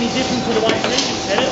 any different to the one previously, had it?